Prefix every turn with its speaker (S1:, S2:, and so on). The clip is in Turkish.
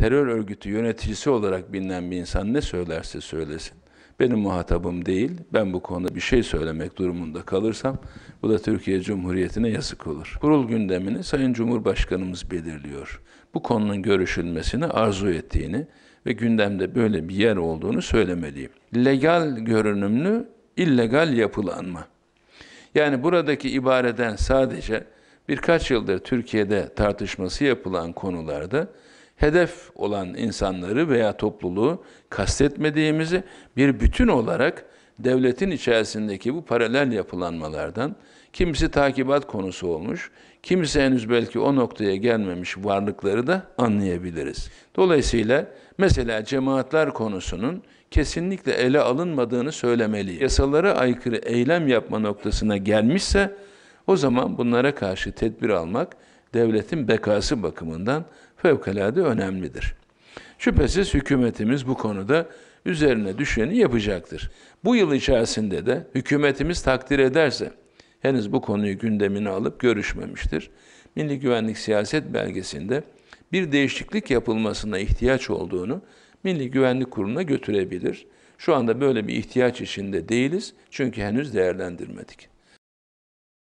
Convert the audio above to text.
S1: terör örgütü yöneticisi olarak bilinen bir insan ne söylerse söylesin. Benim muhatabım değil. Ben bu konuda bir şey söylemek durumunda kalırsam bu da Türkiye Cumhuriyeti'ne yazık olur. Kurul gündemini Sayın Cumhurbaşkanımız belirliyor. Bu konunun görüşülmesini arzu ettiğini ve gündemde böyle bir yer olduğunu söylemeliyim. Legal görünümlü, illegal yapılanma. Yani buradaki ibareden sadece birkaç yıldır Türkiye'de tartışması yapılan konularda hedef olan insanları veya topluluğu kastetmediğimizi bir bütün olarak devletin içerisindeki bu paralel yapılanmalardan kimisi takibat konusu olmuş, kimisi henüz belki o noktaya gelmemiş varlıkları da anlayabiliriz. Dolayısıyla mesela cemaatler konusunun kesinlikle ele alınmadığını söylemeli. Yasalara aykırı eylem yapma noktasına gelmişse o zaman bunlara karşı tedbir almak devletin bekası bakımından fevkalade önemlidir. Şüphesiz hükümetimiz bu konuda üzerine düşeni yapacaktır. Bu yıl içerisinde de hükümetimiz takdir ederse, henüz bu konuyu gündemine alıp görüşmemiştir. Milli Güvenlik Siyaset Belgesi'nde bir değişiklik yapılmasına ihtiyaç olduğunu Milli Güvenlik Kurulu'na götürebilir. Şu anda böyle bir ihtiyaç içinde değiliz çünkü henüz değerlendirmedik.